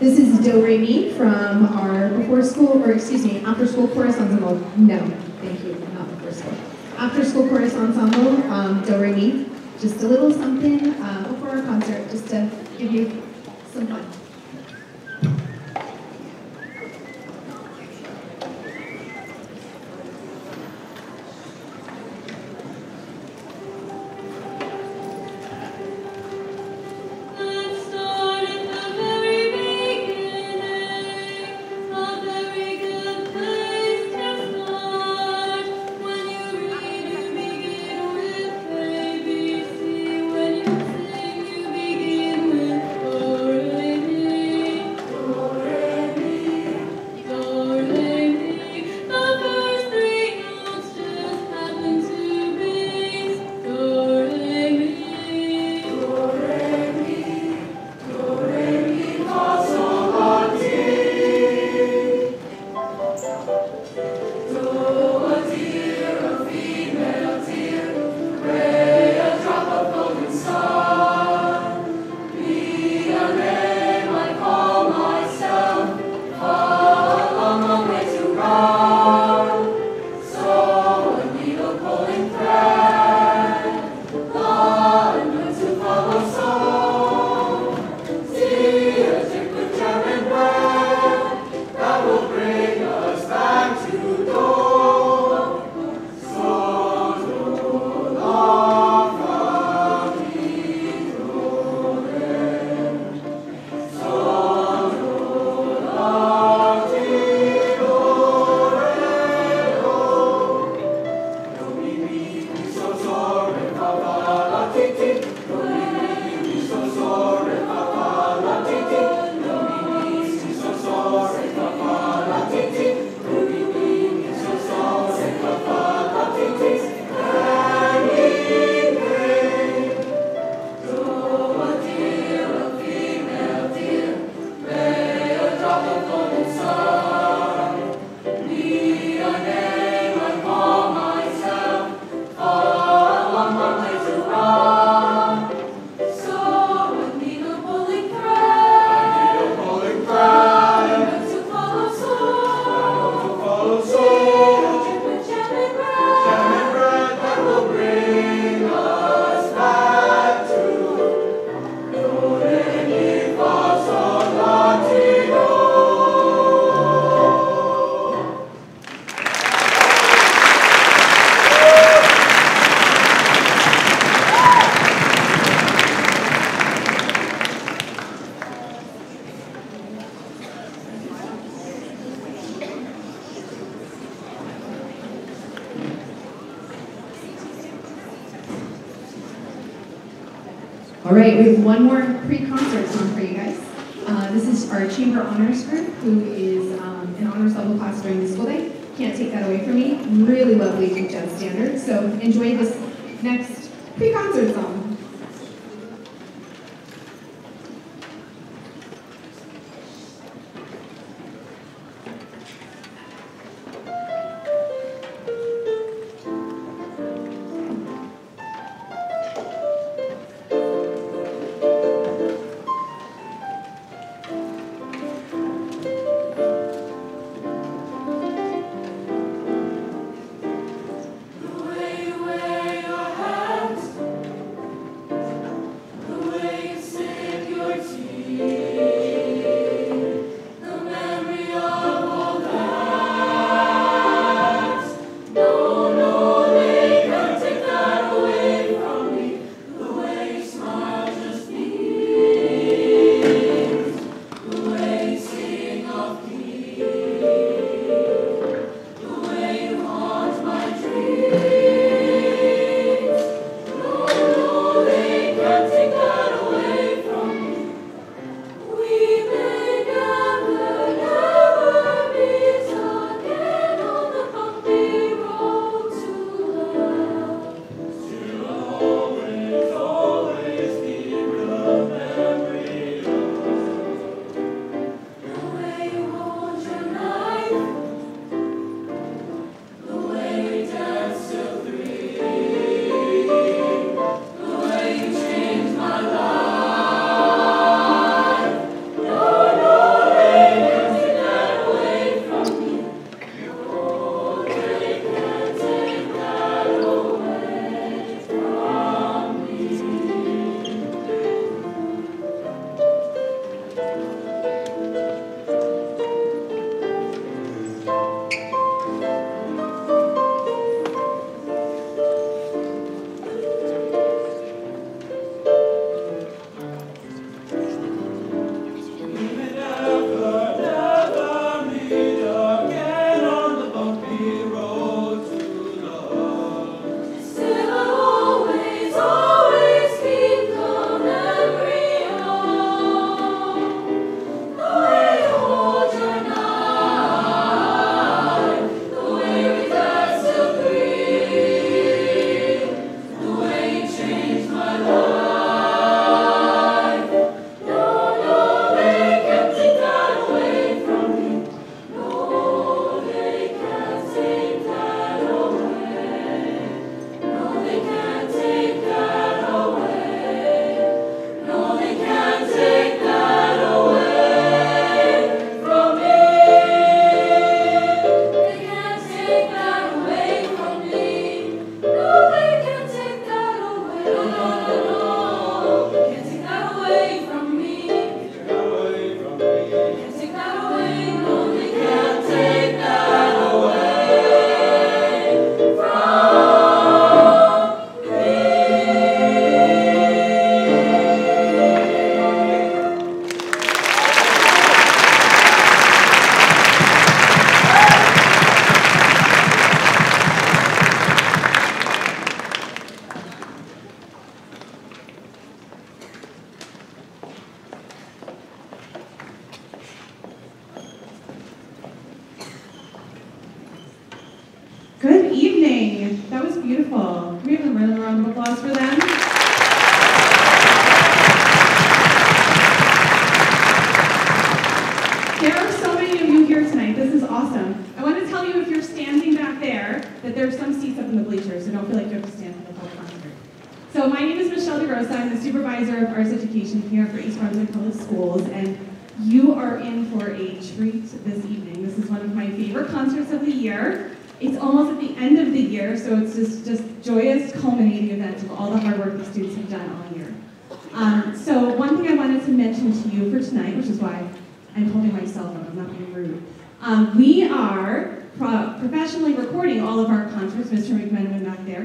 This is Do Re Mi from our before school, or excuse me, after school chorus ensemble. No, thank you, not before school. After school chorus ensemble, um, Do Re Mi. Just a little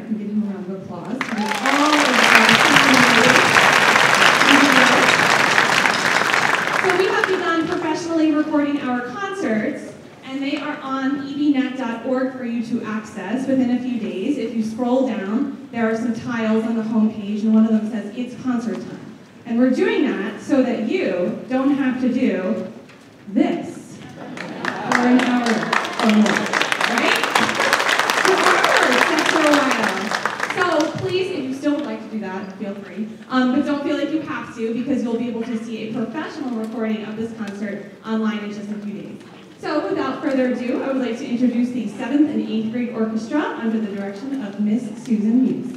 can give him a round of applause. So we have begun professionally recording our concerts, and they are on ebnet.org for you to access within a few days. If you scroll down, there are some tiles on the homepage, and one of them says, It's concert time. And we're doing that so that you don't have to do this for an hour or more, right? So remember, set for a while. So please, if you still would like to do that, feel free. Um, but don't feel like you have to because you'll be able to see a professional recording of this concert online in just a few days. So without further ado, I would like to introduce the 7th and 8th grade orchestra under the direction of Miss Susan Muse.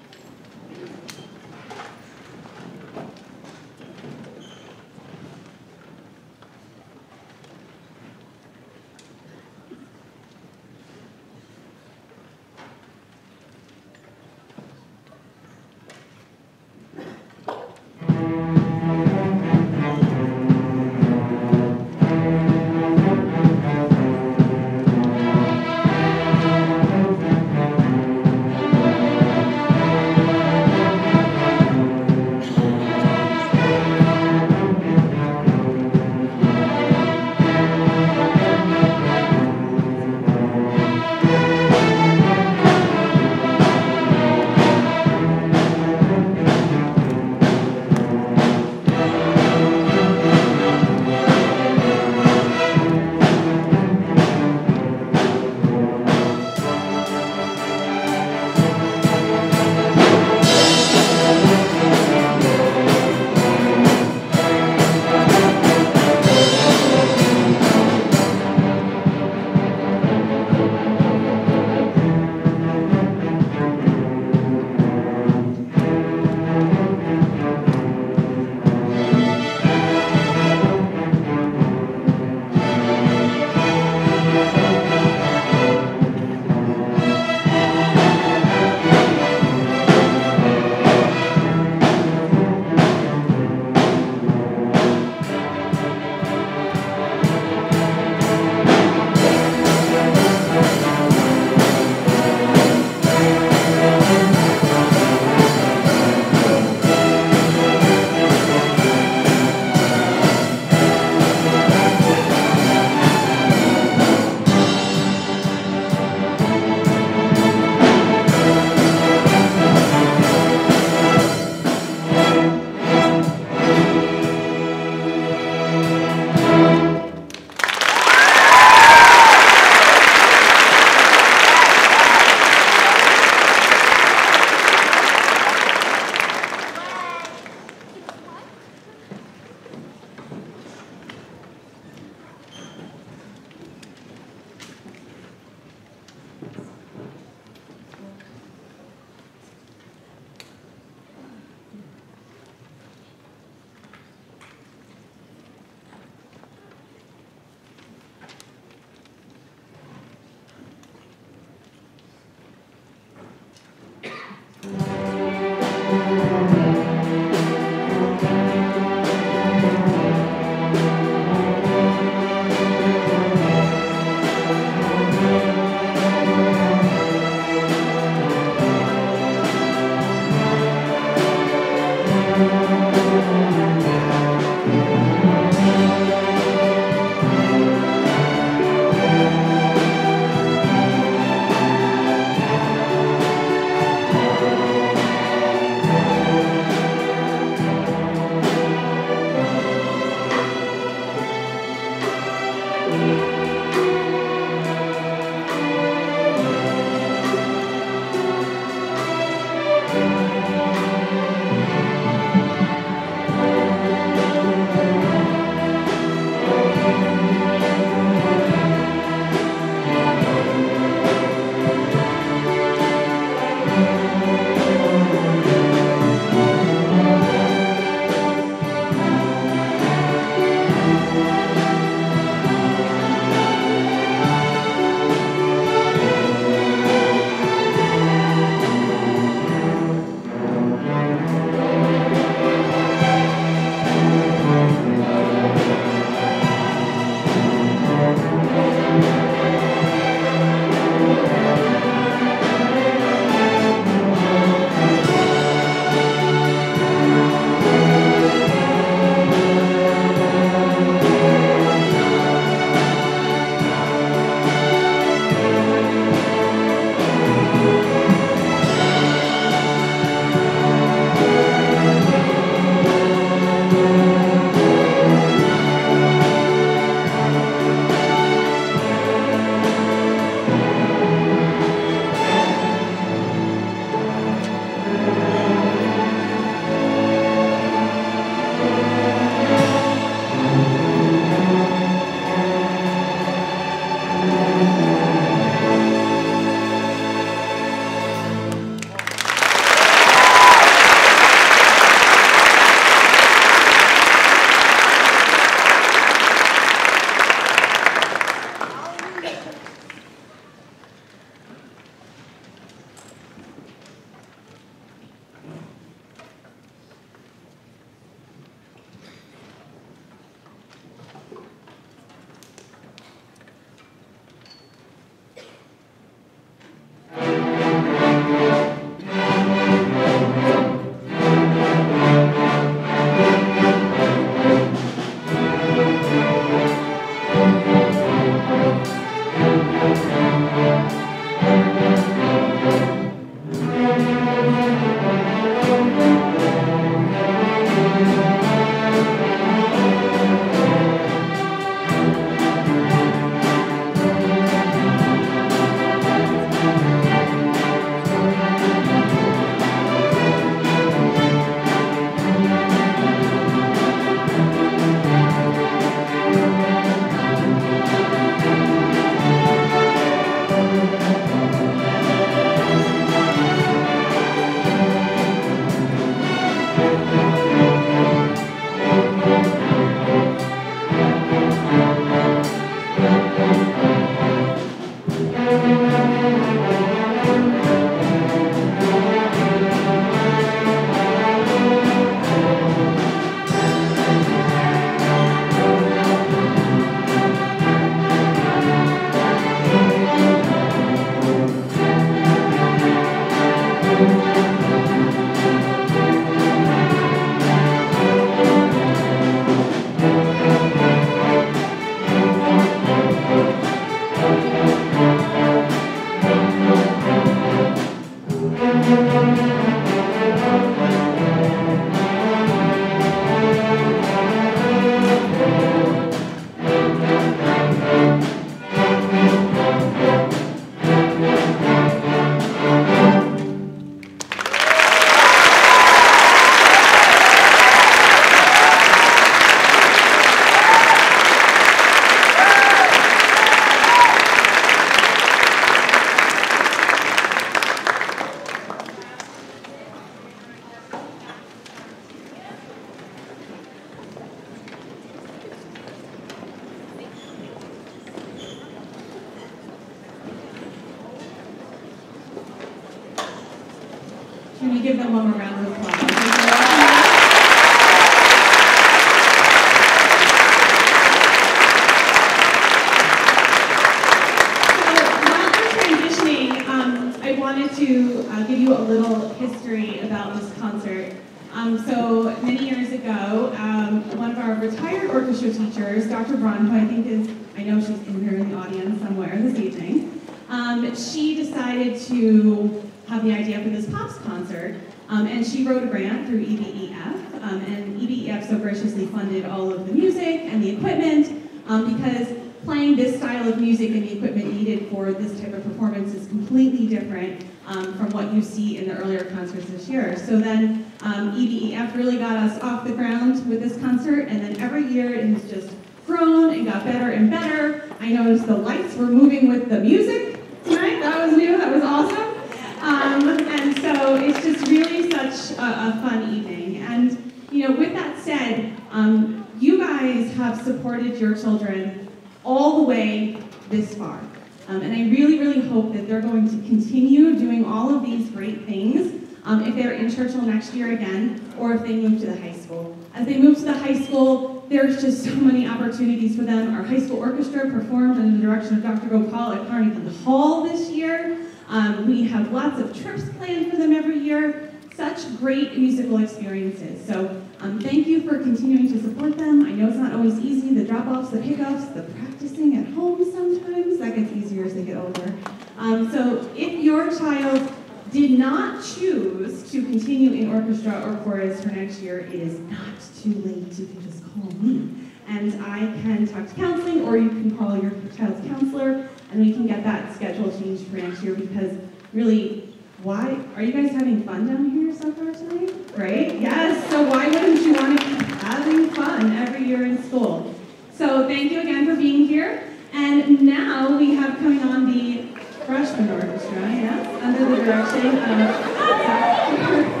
Going to continue doing all of these great things um, if they're in Churchill next year again, or if they move to the high school. As they move to the high school, there's just so many opportunities for them. Our high school orchestra performed under the direction of Dr. Gopal at Carnegie Hall this year. Um, we have lots of trips planned for them every year. Such great musical experiences. So um, thank you for continuing to support them. I know it's not always easy, the drop-offs, the pickups, the practicing at home sometimes. That gets easier as they get older. Um, so if your child did not choose to continue in orchestra or chorus for next year, it is not too late. You can just call me. And I can talk to counseling, or you can call your child's counselor, and we can get that schedule changed for next year because really, why? Are you guys having fun down here so far tonight? Right? Yes, so why wouldn't you want to keep having fun every year in school? So thank you again for being here. And now we have coming on the freshman orchestra, yes, under the direction of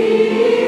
Espírito.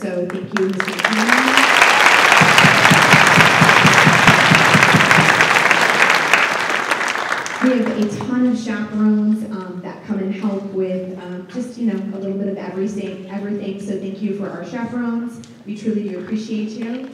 So thank you, Mr. McMenamin. We have a ton of chaperones um, that come and help with um, just, you know, a little bit of everything, everything. So thank you for our chaperones. We truly do appreciate you.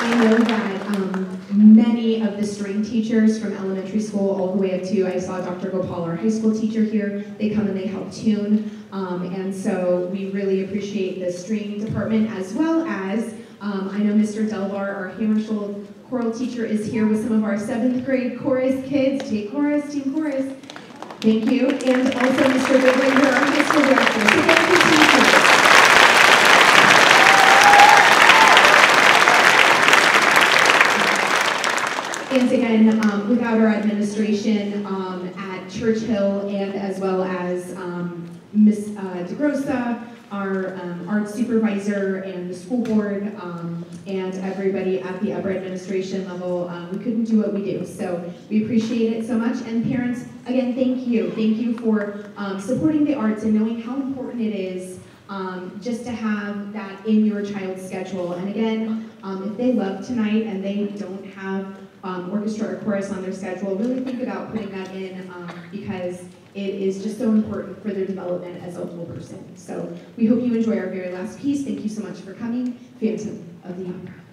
I know that um, many of the string teachers from elementary school all the way up to, I saw Dr. Gopal, our high school teacher here, they come and they help tune. Um, and so we really appreciate the string department as well as, um, I know Mr. Delvar, our Hammarskjold choral teacher, is here with some of our seventh grade chorus kids. Take chorus, team chorus. Thank you. And also Mr. Goodwin, our high school director. So thank you, teachers. And again, um, without our administration um, at Churchill and as well as um, Ms. Uh, DeGrossa, our um, art supervisor and the school board um, and everybody at the upper administration level, um, we couldn't do what we do. So we appreciate it so much. And parents, again, thank you. Thank you for um, supporting the arts and knowing how important it is um, just to have that in your child's schedule. And again, um, if they love tonight and they don't have um, orchestra or chorus on their schedule, really think about putting that in um, because it is just so important for their development as a whole person. So we hope you enjoy our very last piece. Thank you so much for coming. Phantom of the Opera.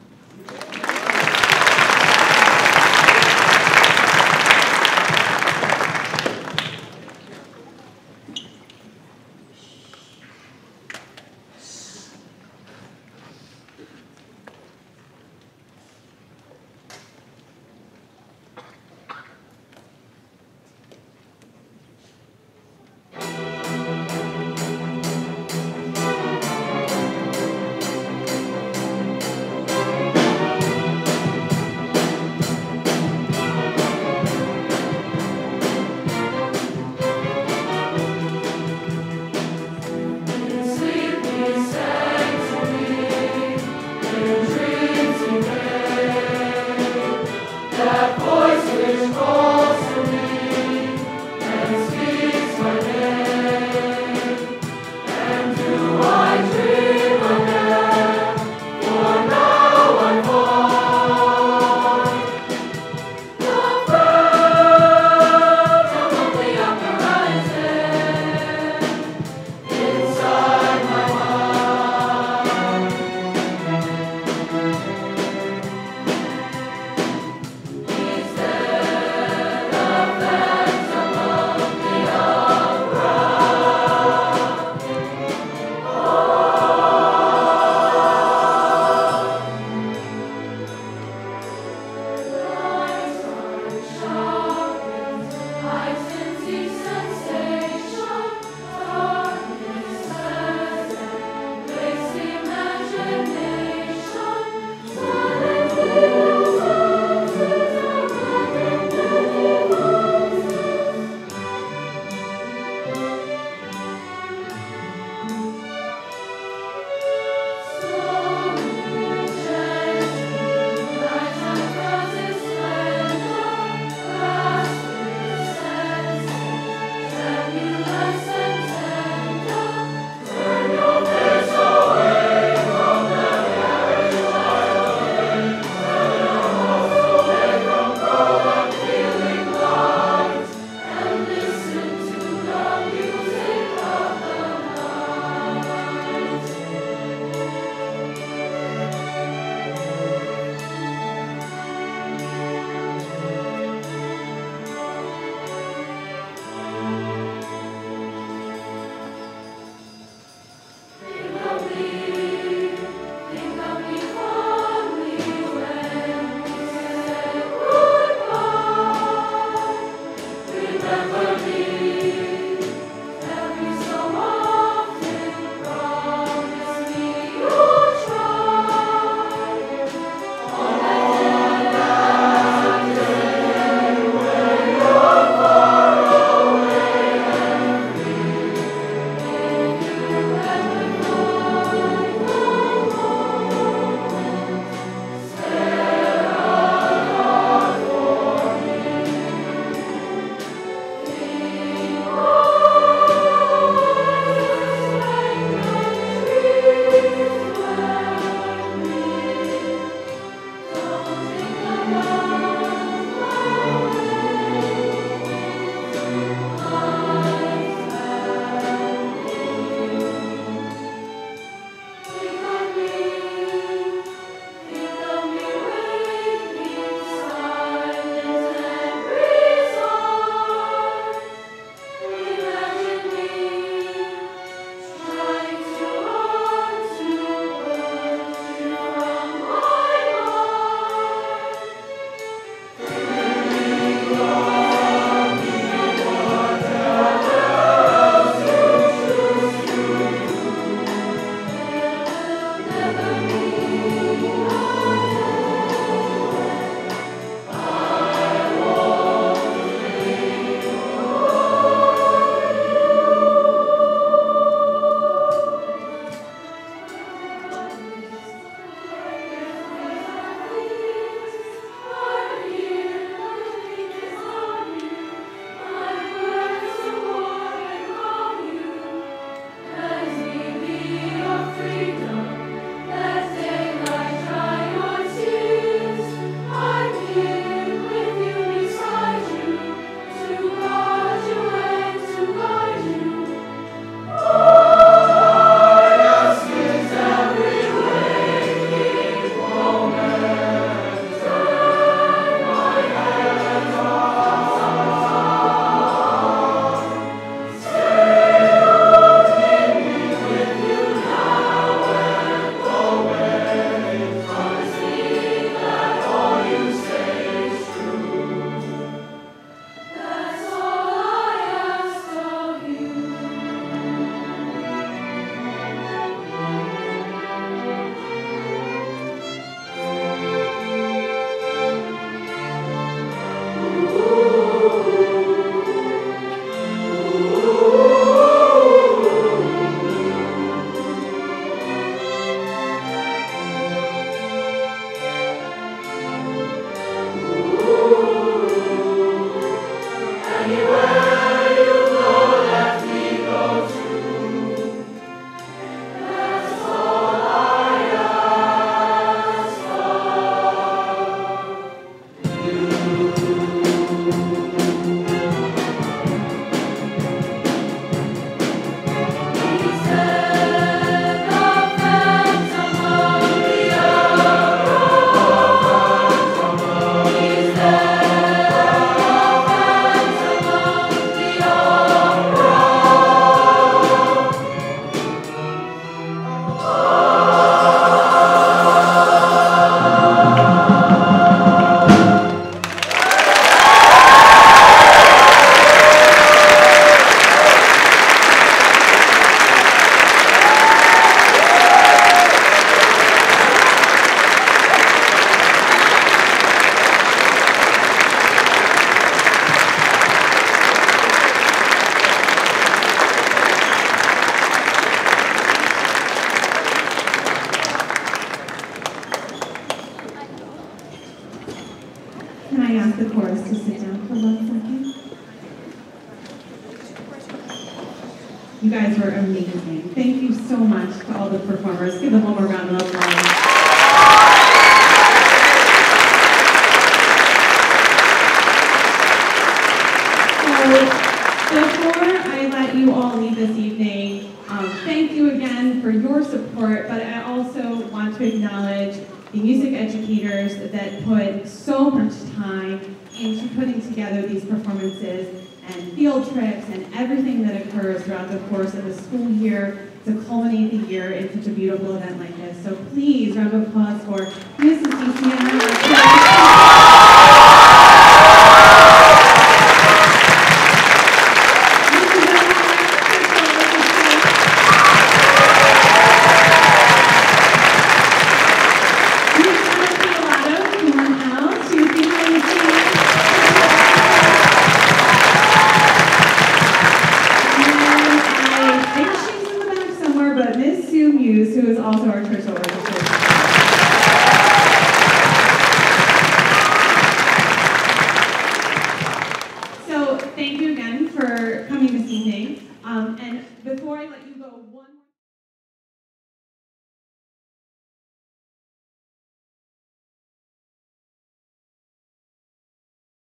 Guys were amazing.